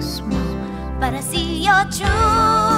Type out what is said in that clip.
small, but I see your truth.